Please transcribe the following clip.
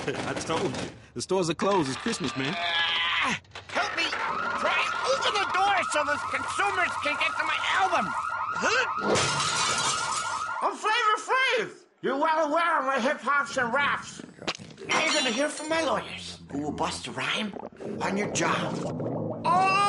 I told you. The stores are closed. It's Christmas, man. Uh, help me! try open the door so those consumers can get to my album! I'm Flavor Flav! You're well aware of my hip hops and raps. Now you're gonna hear from my lawyers, who will bust a rhyme on your job. Oh!